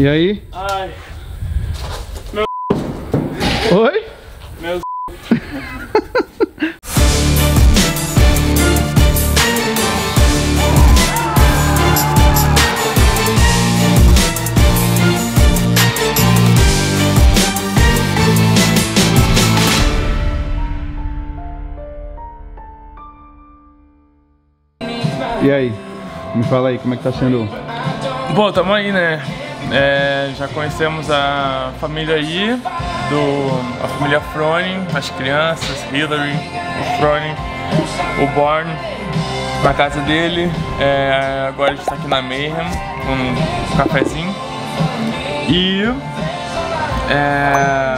E aí? Ai. Oi? Meu E aí? Me fala aí, como é que tá sendo? Bom, tamo aí, né? É, já conhecemos a família aí, do, a família Froning, as crianças, Hillary, o Froning, o Born, na casa dele. É, agora a gente tá aqui na Mayhem, um cafezinho. E é,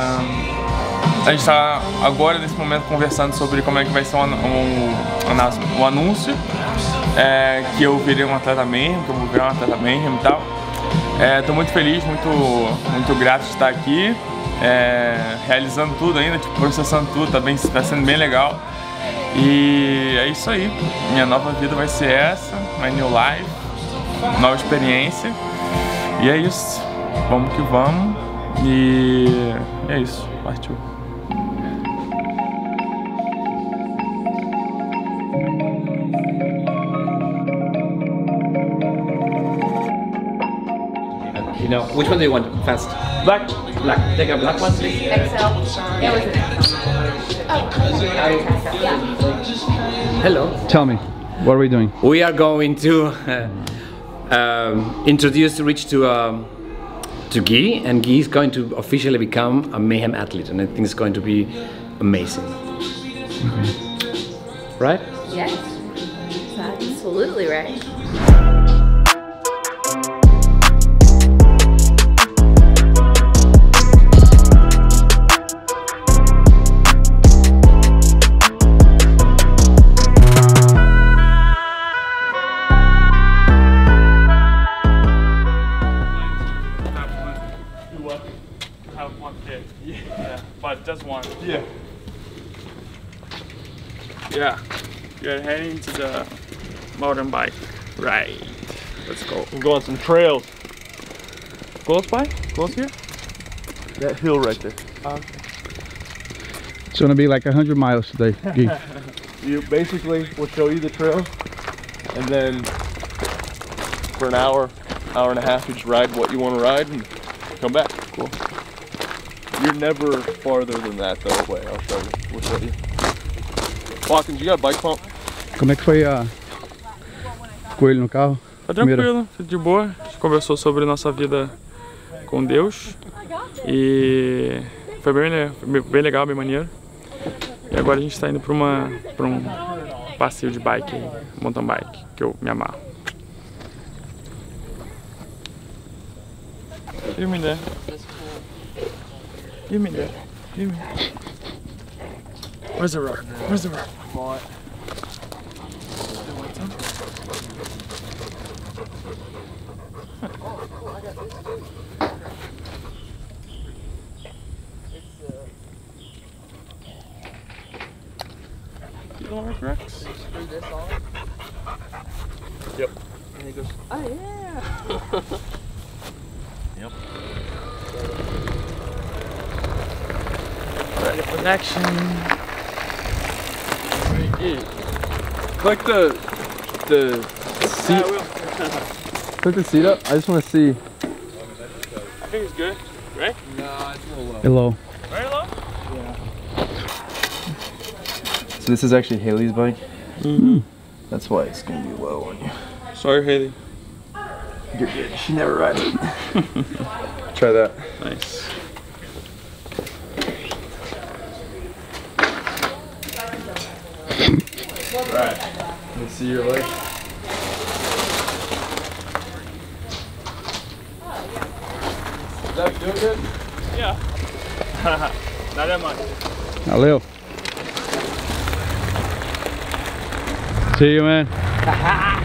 a gente tá agora nesse momento conversando sobre como é que vai ser o, o, o anúncio. É, que eu virei um atleta Mayhem, que eu vou virar um atleta Mayhem e tal. Estou é, muito feliz, muito, muito grato de estar aqui, é, realizando tudo ainda, tipo, processando tudo, tá, bem, tá sendo bem legal. E é isso aí, minha nova vida vai ser essa, my new life, nova experiência. E é isso, vamos que vamos. E é isso, partiu. Which one do you want first? Black. Black. Take a black one, please. XL. It was an XL. Oh, yeah. Hello. Tell me, what are we doing? We are going to uh, um, introduce Rich to um, to Guy, and Guy is going to officially become a mayhem athlete, and I think it's going to be amazing. Right? Yes. Yeah. we are heading to the mountain bike ride. Let's go. I'm going some trails. Close by? Close here? That hill right there. It's gonna be like 100 miles today, Guy. You basically will show you the trails, and then for an hour, hour and a half, you just ride what you want to ride and come back. Cool. You're never farther than that though away. I'll show you. We'll show you. Como é que foi a... com ele no carro? Tá tranquilo, tudo de boa. A gente conversou sobre nossa vida com Deus. E foi bem, bem- legal, bem maneiro. E agora a gente tá indo pra, uma, pra um passeio de bike, aí, mountain bike, que eu me amarro. Give me that. Give me that. Give me. Where's the rock? Where's the rock? fight. oh, Screw this on? Yep. And he goes, oh yeah! yep action. Click the the seat. Click the seat up. I just want to see. I think it's good, right? Hello. Very low? Yeah. So this is actually Haley's bike. Mm-hmm. That's why it's gonna be low on you. Sorry, Haley. You're good. She never rides it. Try that. Nice. Let me see your leg. Is that doing good? Yeah. Not that much. Valeu. See you, man.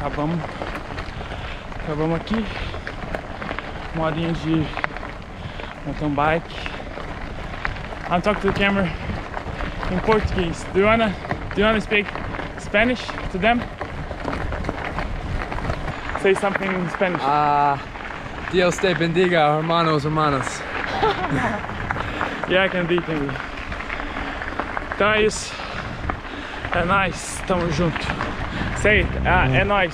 acabamos. Acabamos aqui. Modinha de mountain bike. I'm talking to the camera in Portuguese. Do you wanna do you wanna speak Spanish to them? Say something in Spanish. Ah, Dios te bendiga, hermanos, hermanas. Yeah, I can do entendi. Então é isso. É nóis, tamo junto. Say it. Ah, é nóis.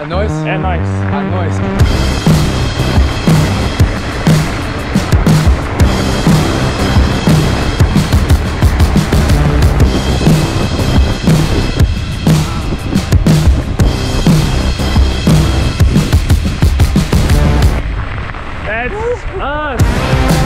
É nóis? É nóis. É nóis. That's us.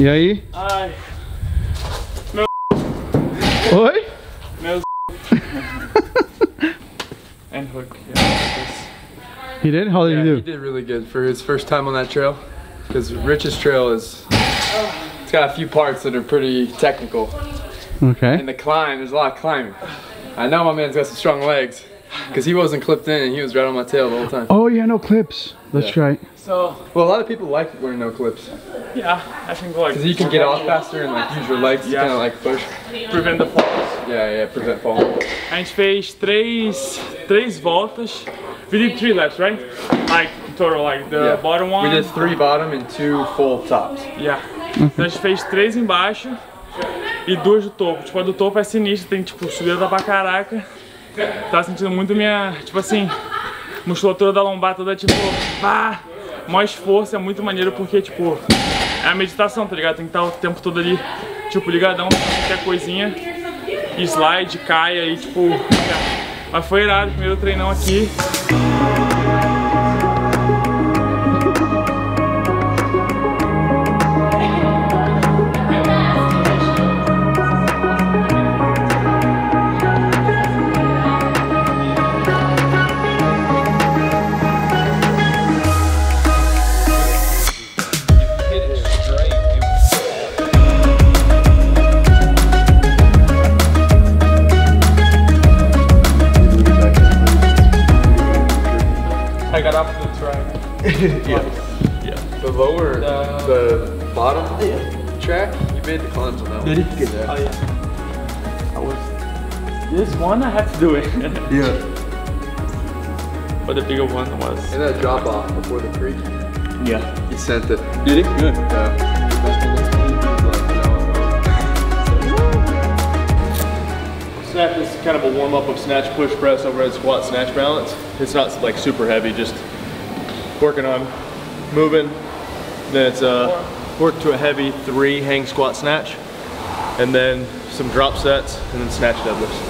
E aí? Ai, Oi? meu And hook. Yeah. He did? How did Yeah, he do? he did really good for his first time on that trail. Because Rich's trail is, it's got a few parts that are pretty technical. Okay. And the climb, there's a lot of climbing. I know my man's got some strong legs. Because he wasn't clipped in and he was right on my tail the whole time. Oh yeah, no clips. That's Yeah. right. So, Well, a lot of people like wearing no clips. yeah, I think like Because you can get off faster and like use your legs to Yeah. kind of like push. prevent the falls. Yeah, yeah, prevent falling. A gente fez três, três voltas. We did three laps, right? Like total, like the Yeah. bottom one. We did three bottom and two full tops. Yeah. Então a gente fez três embaixo e duas do topo. Tipo, a do topo é sinistra, tem tipo subida pra caraca. Tá sentindo muito minha, tipo assim, musculatura da lombar toda tipo, pá, maior esforço, é muito maneiro porque, tipo, é a meditação, tá ligado? Tem que estar o tempo todo ali, tipo, ligadão, qualquer coisinha, slide, caia e tipo, é. mas foi irado, primeiro treinão aqui. Lower, the bottom oh, yeah. track, you made the climbs on that one. Oh yeah. I was. This one I had to do it. Yeah. but the bigger one was. And that drop off before the creek, Yeah. he sent it. Did it? Good. Yeah. Snatch is kind of a warm up of snatch push press overhead squat snatch balance. It's not like super heavy, just working on moving. Then it's uh, work to a heavy three hang squat snatch, and then some drop sets, and then snatch deadlifts.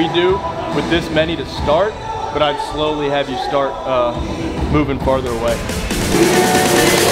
We do with this many to start, but I'd slowly have you start uh, moving farther away.